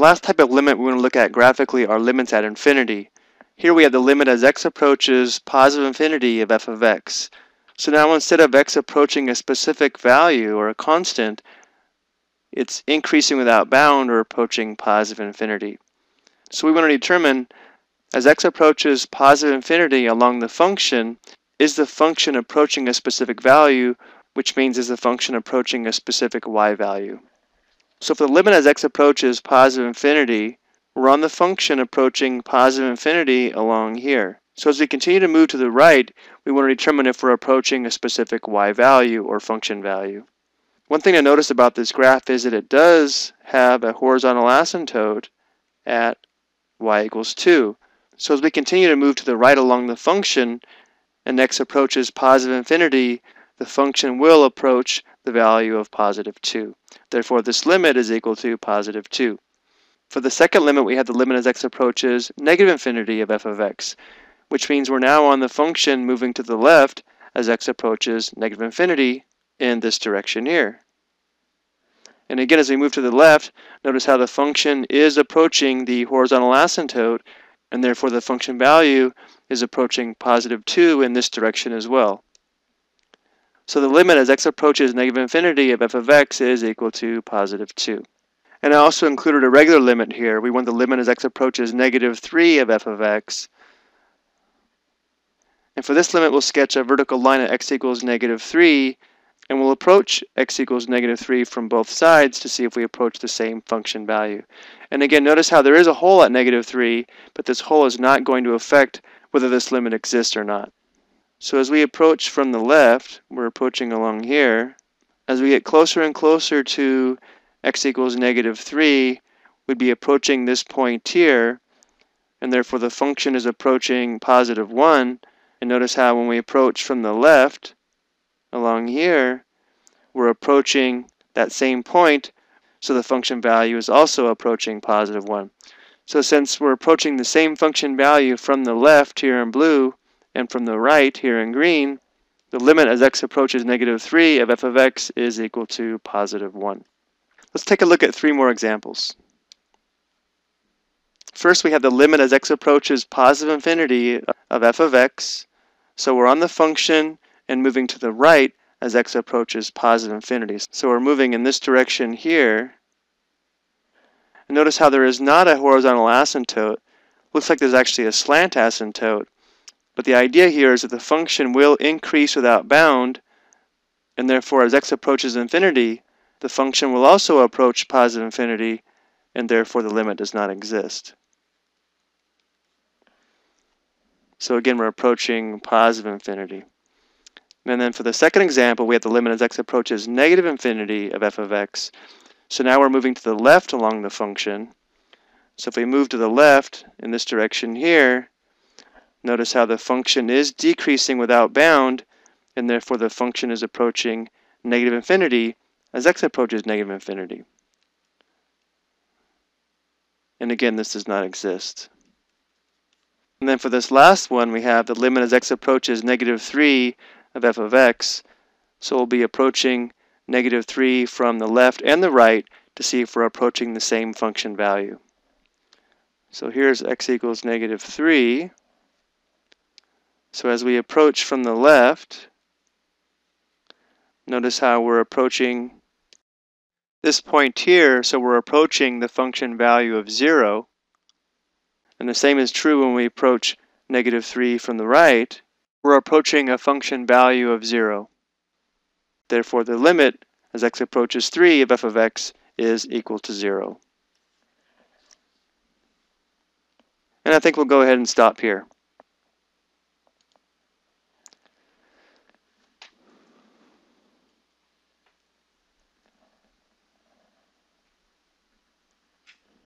last type of limit we want to look at graphically are limits at infinity. Here we have the limit as x approaches positive infinity of f of x. So now instead of x approaching a specific value or a constant, it's increasing without bound or approaching positive infinity. So we want to determine as x approaches positive infinity along the function, is the function approaching a specific value, which means is the function approaching a specific y value. So if the limit as x approaches positive infinity, we're on the function approaching positive infinity along here. So as we continue to move to the right, we want to determine if we're approaching a specific y value or function value. One thing to notice about this graph is that it does have a horizontal asymptote at y equals 2. So as we continue to move to the right along the function and x approaches positive infinity, the function will approach the value of positive 2. Therefore, this limit is equal to positive 2. For the second limit, we have the limit as x approaches negative infinity of f of x, which means we're now on the function moving to the left as x approaches negative infinity in this direction here. And again, as we move to the left, notice how the function is approaching the horizontal asymptote, and therefore the function value is approaching positive 2 in this direction as well. So the limit as x approaches negative infinity of f of x is equal to positive 2. And I also included a regular limit here. We want the limit as x approaches negative 3 of f of x. And for this limit, we'll sketch a vertical line at x equals negative 3, and we'll approach x equals negative 3 from both sides to see if we approach the same function value. And again, notice how there is a hole at negative 3, but this hole is not going to affect whether this limit exists or not. So as we approach from the left, we're approaching along here, as we get closer and closer to x equals negative 3, we'd be approaching this point here, and therefore the function is approaching positive 1. And notice how when we approach from the left, along here, we're approaching that same point, so the function value is also approaching positive 1. So since we're approaching the same function value from the left here in blue, and from the right here in green, the limit as x approaches negative 3 of f of x is equal to positive 1. Let's take a look at three more examples. First, we have the limit as x approaches positive infinity of f of x. So we're on the function and moving to the right as x approaches positive infinity. So we're moving in this direction here. And notice how there is not a horizontal asymptote. Looks like there's actually a slant asymptote. But the idea here is that the function will increase without bound, and therefore as x approaches infinity, the function will also approach positive infinity, and therefore the limit does not exist. So again, we're approaching positive infinity. And then for the second example, we have the limit as x approaches negative infinity of f of x. So now we're moving to the left along the function. So if we move to the left in this direction here, notice how the function is decreasing without bound, and therefore the function is approaching negative infinity, as x approaches negative infinity. And again, this does not exist. And then for this last one, we have the limit as x approaches negative 3 of f of x. So we'll be approaching negative 3 from the left and the right to see if we're approaching the same function value. So here's x equals negative 3. So as we approach from the left, notice how we're approaching this point here, so we're approaching the function value of 0. And the same is true when we approach negative 3 from the right. We're approaching a function value of 0. Therefore, the limit as x approaches 3 of f of x is equal to 0. And I think we'll go ahead and stop here.